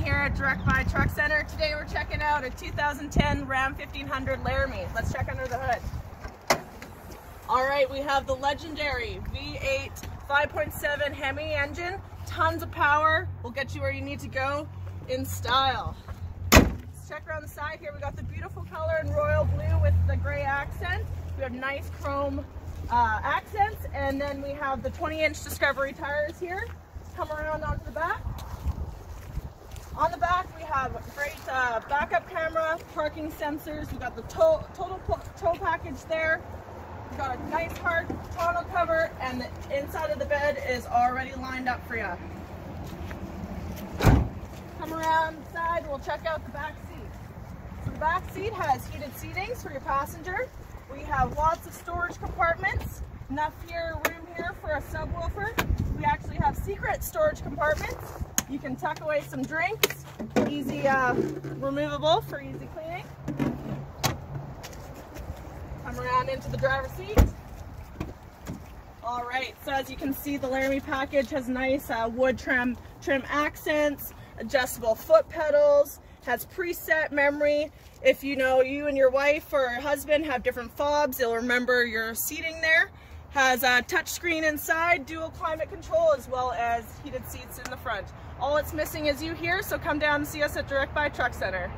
here at Direct Buy Truck Center. Today we're checking out a 2010 Ram 1500 Laramie. Let's check under the hood. All right, we have the legendary V8 5.7 Hemi engine. Tons of power. Will get you where you need to go in style. Let's check around the side here. We got the beautiful color in royal blue with the gray accent. We have nice chrome uh, accents, and then we have the 20-inch Discovery tires here. Come around onto the back, we have great uh, backup camera, parking sensors. We got the tow, total tow package there. We got a nice hard tonneau cover, and the inside of the bed is already lined up for you. Come around side, we'll check out the back seat. So the back seat has heated seatings for your passenger. We have lots of storage compartments, enough here room here for a subwoofer. We actually have secret storage compartments. You can tuck away some drinks, easy uh, removable for easy cleaning. Come around into the driver's seat. All right, so as you can see, the Laramie package has nice uh, wood trim, trim accents, adjustable foot pedals, has preset memory. If you know you and your wife or husband have different fobs, you'll remember your seating there. Has a touchscreen inside, dual climate control, as well as heated seats in the front. All it's missing is you here, so come down and see us at Direct Buy Truck Center.